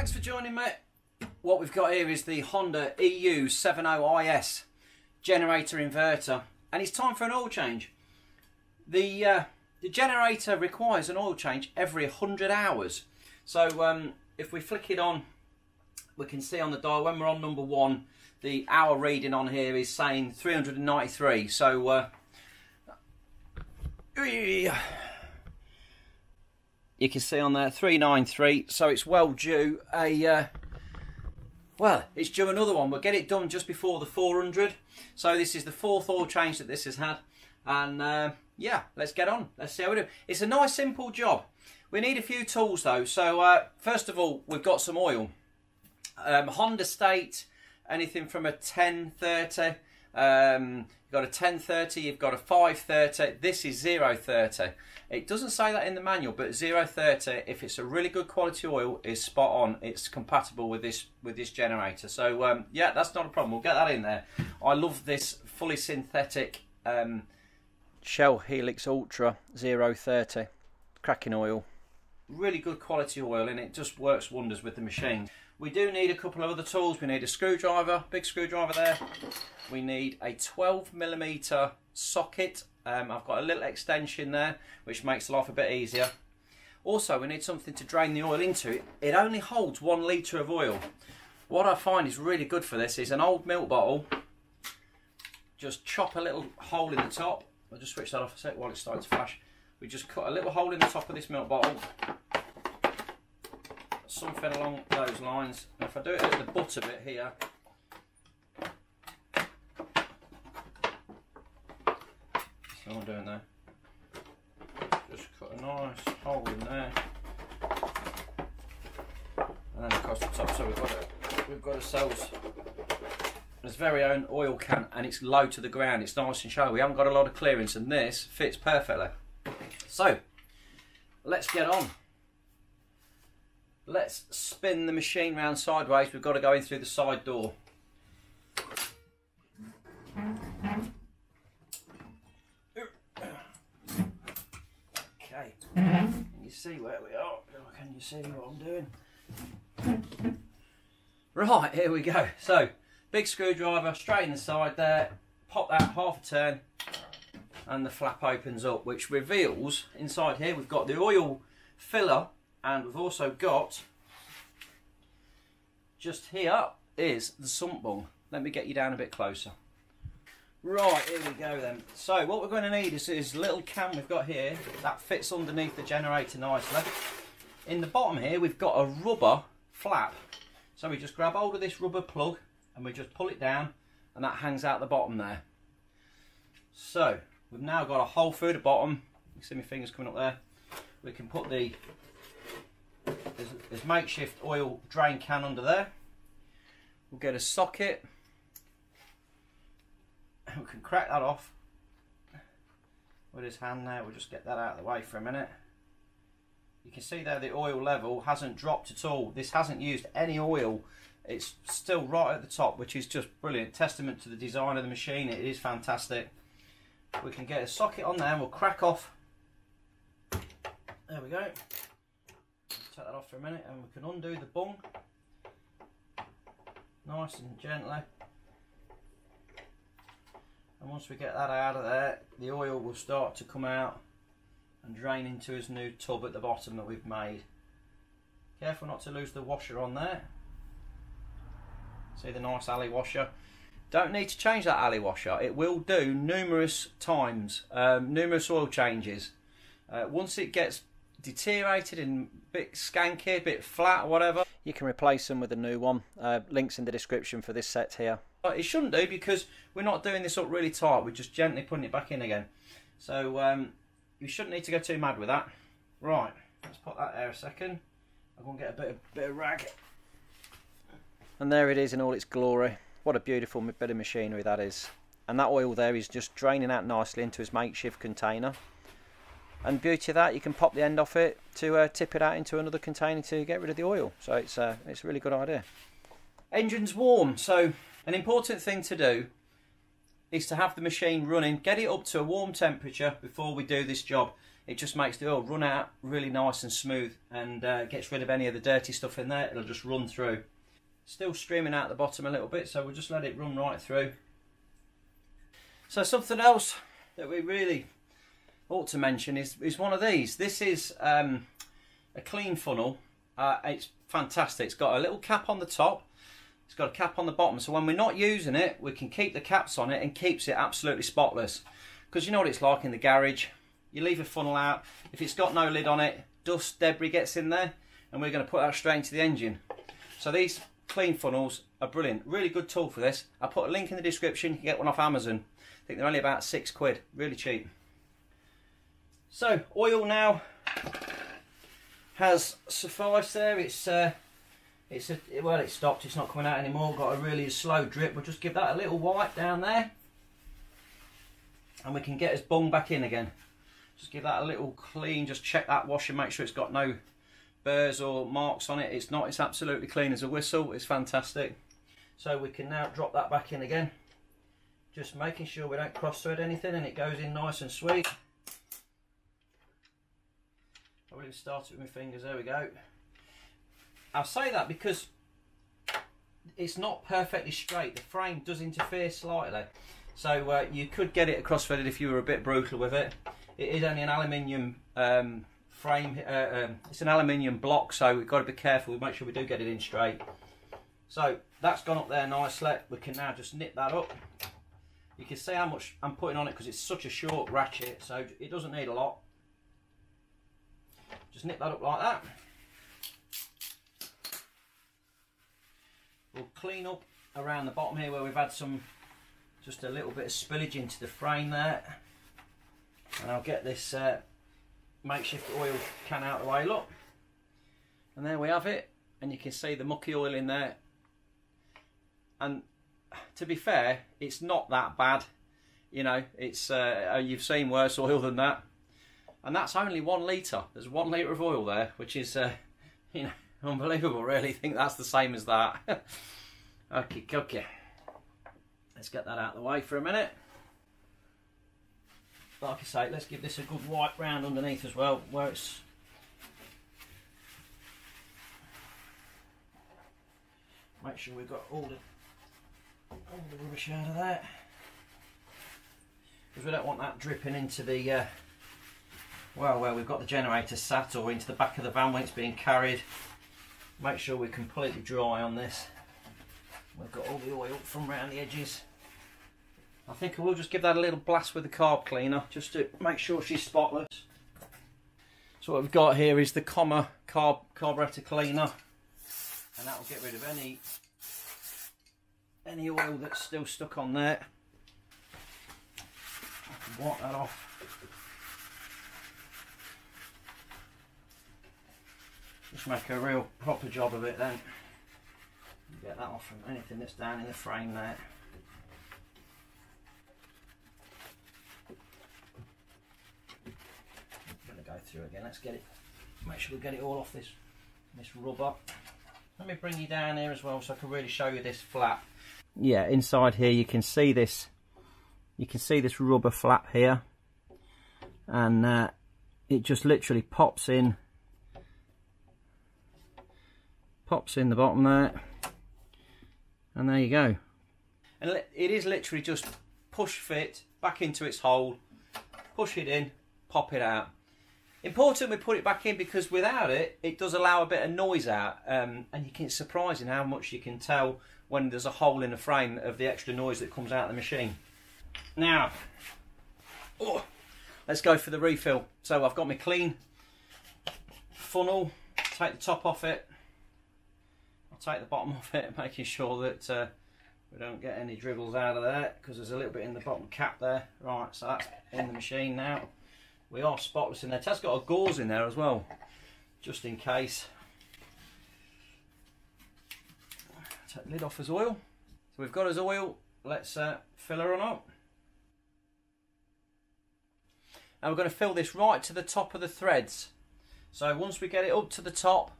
Thanks for joining me. What we've got here is the Honda EU70IS generator inverter and it's time for an oil change. The, uh, the generator requires an oil change every 100 hours. So um, if we flick it on, we can see on the dial when we're on number one, the hour reading on here is saying 393. So uh, you can see on there 393 so it's well due. A uh, well it's due another one. We'll get it done just before the 400 so this is the fourth oil change that this has had. And uh, yeah let's get on. Let's see how we do. It's a nice simple job. We need a few tools though. So uh, first of all we've got some oil. Um, Honda State anything from a 1030 um, you've got a 1030, you've got a 530. This is 030. It doesn't say that in the manual, but 030, if it's a really good quality oil, is spot on. It's compatible with this with this generator. So um, yeah, that's not a problem. We'll get that in there. I love this fully synthetic um, Shell Helix Ultra 030 cracking oil. Really good quality oil, and it just works wonders with the machine. We do need a couple of other tools. We need a screwdriver, big screwdriver there. We need a 12 millimeter socket. Um, I've got a little extension there, which makes life a bit easier. Also, we need something to drain the oil into. It only holds one litre of oil. What I find is really good for this is an old milk bottle. Just chop a little hole in the top. I'll just switch that off a sec while it's starting to flash. We just cut a little hole in the top of this milk bottle something along those lines. And if I do it at the butt of it here, so I'm doing there. Just cut a nice hole in there, and then across the top. So we've got a, we've got ourselves his very own oil can, and it's low to the ground. It's nice and shallow. We haven't got a lot of clearance, and this fits perfectly. So let's get on let's spin the machine round sideways. We've got to go in through the side door. Okay, can you see where we are? Can you see what I'm doing? Right, here we go. So, big screwdriver straight in the side there, pop that half a turn, and the flap opens up, which reveals inside here we've got the oil filler and we've also got just here is the sump bung. Let me get you down a bit closer. Right, here we go then. So what we're going to need is this little can we've got here that fits underneath the generator nicely. In the bottom here we've got a rubber flap. So we just grab hold of this rubber plug and we just pull it down and that hangs out the bottom there. So we've now got a hole through the bottom. You see my fingers coming up there. We can put the there's, there's makeshift oil drain can under there. We'll get a socket. We can crack that off with his hand there. We'll just get that out of the way for a minute. You can see there the oil level hasn't dropped at all. This hasn't used any oil. It's still right at the top, which is just brilliant. Testament to the design of the machine. It is fantastic. We can get a socket on there and we'll crack off. There we go take that off for a minute and we can undo the bung. Nice and gently. And once we get that out of there the oil will start to come out and drain into his new tub at the bottom that we've made. Careful not to lose the washer on there. See the nice alley washer? Don't need to change that alley washer. It will do numerous times um, numerous oil changes. Uh, once it gets deteriorated and a bit skanky, a bit flat, whatever, you can replace them with a new one. Uh, links in the description for this set here. But it shouldn't do because we're not doing this up really tight. We're just gently putting it back in again. So um, you shouldn't need to go too mad with that. Right, let's put that there a second. I'm going to get a bit of, bit of rag. And there it is in all its glory. What a beautiful bit of machinery that is. And that oil there is just draining out nicely into his makeshift container and beauty of that you can pop the end off it to uh, tip it out into another container to get rid of the oil so it's uh, it's a really good idea engine's warm so an important thing to do is to have the machine running get it up to a warm temperature before we do this job it just makes the oil run out really nice and smooth and uh, gets rid of any of the dirty stuff in there. It'll just run through. Still streaming out the bottom a little bit, so we'll just let it run right through. So something else that we really ought to mention is, is one of these. This is um, a clean funnel. Uh, it's fantastic. It's got a little cap on the top. It's got a cap on the bottom. So when we're not using it, we can keep the caps on it and keeps it absolutely spotless. Because you know what it's like in the garage. You leave a funnel out. If it's got no lid on it, dust, debris gets in there. And we're going to put that straight into the engine. So these clean funnels are brilliant. Really good tool for this. I'll put a link in the description. You can get one off Amazon. I think they're only about six quid. Really cheap. So oil now has sufficed there. It's uh, it's a, well, it stopped. It's not coming out anymore. Got a really slow drip. We'll just give that a little wipe down there, and we can get his bung back in again. Just give that a little clean. Just check that wash and make sure it's got no burrs or marks on it. It's not. It's absolutely clean as a whistle. It's fantastic. So we can now drop that back in again. Just making sure we don't cross thread anything and it goes in nice and sweet. Start it with my fingers, there we go. I'll say that because it's not perfectly straight. The frame does interfere slightly. So uh, you could get it across threaded if you were a bit brutal with it. It is only an aluminium um, frame, uh, um, it's an aluminium block, so we've got to be careful, We make sure we do get it in straight. So that's gone up there nicely. We can now just nip that up. You can see how much I'm putting on it because it's such a short ratchet, so it doesn't need a lot. Just nip that up like that. We'll clean up around the bottom here where we've had some, just a little bit of spillage into the frame there. And I'll get this uh, makeshift oil can out of the way, look. And there we have it. And you can see the mucky oil in there. And to be fair, it's not that bad. You know, it's uh, you've seen worse oil than that and that's only one litre. There's one litre of oil there, which is, uh, you know, unbelievable. Really, think that's the same as that. okay, okay. Let's get that out of the way for a minute. Like I say, let's give this a good wipe round underneath as well, where it's make sure we've got all the all the rubbish out of that because we don't want that dripping into the uh, well where we've got the generator sat or into the back of the van when it's being carried. Make sure we're completely dry on this. We've got all the oil from around the edges. I think I will just give that a little blast with the carb cleaner just to make sure she's spotless. So what we've got here is the Comma carb carburetor cleaner. And that will get rid of any any oil that's still stuck on there. I can wipe that off Just make a real proper job of it then. Get that off from anything that's down in the frame there. I'm to go through again. Let's get it. Make sure we get it all off this this rubber. Let me bring you down here as well so I can really show you this flap. Yeah, inside here you can see this. You can see this rubber flap here, and uh, it just literally pops in pops in the bottom there. And there you go. And it is literally just push fit back into its hole push it in pop it out. Important we put it back in because without it it does allow a bit of noise out um, and you can it's surprising how much you can tell when there's a hole in the frame of the extra noise that comes out of the machine. Now oh, let's go for the refill. So I've got my clean funnel take the top off it take the bottom off it, making sure that uh, we don't get any dribbles out of there because there's a little bit in the bottom cap there. Right, so that's in the machine now. We are spotless in there. Ted's got a gauze in there as well, just in case. Take the lid off his oil. So we've got his oil. Let's uh, fill her on up. And we're going to fill this right to the top of the threads. So once we get it up to the top,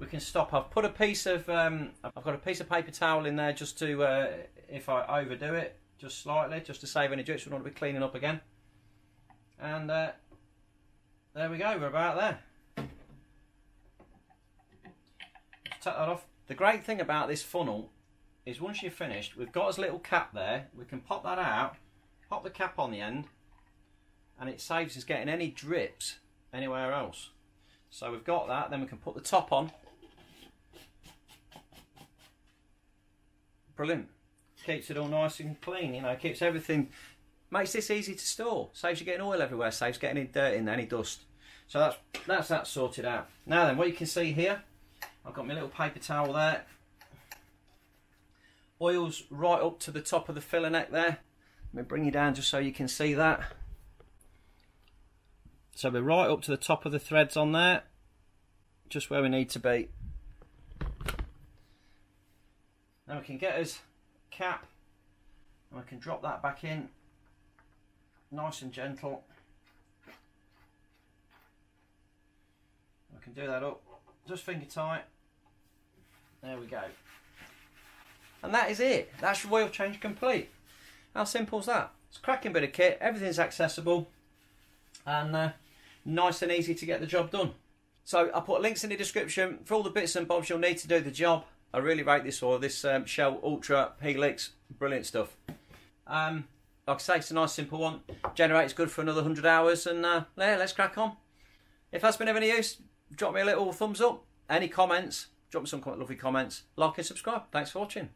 we can stop. I've put a piece of, um, I've got a piece of paper towel in there just to, uh, if I overdo it, just slightly, just to save any drips, we don't want to be cleaning up again. And uh, there we go, we're about there. Let's take that off. The great thing about this funnel is once you're finished, we've got a little cap there. We can pop that out, pop the cap on the end, and it saves us getting any drips anywhere else. So we've got that, then we can put the top on. Brilliant. Keeps it all nice and clean, you know, keeps everything, makes this easy to store. Saves you getting oil everywhere, saves getting any dirt in any dust. So that's, that's that sorted out. Now then, what you can see here, I've got my little paper towel there. Oil's right up to the top of the filler neck there. Let me bring you down just so you can see that. So we're right up to the top of the threads on there, just where we need to be. Now we can get his cap and we can drop that back in nice and gentle. We can do that up just finger tight. There we go. And that is it. That's your oil change complete. How simple is that? It's a cracking bit of kit. Everything's accessible. And uh, nice and easy to get the job done. So I put links in the description for all the bits and bobs you'll need to do the job. I really rate this oil, this um, Shell Ultra Helix, brilliant stuff. Um, like I say, it's a nice simple one. Generates good for another 100 hours and uh, yeah, let's crack on. If that's been of any use, drop me a little thumbs up. Any comments, drop me some lovely comments. Like and subscribe. Thanks for watching.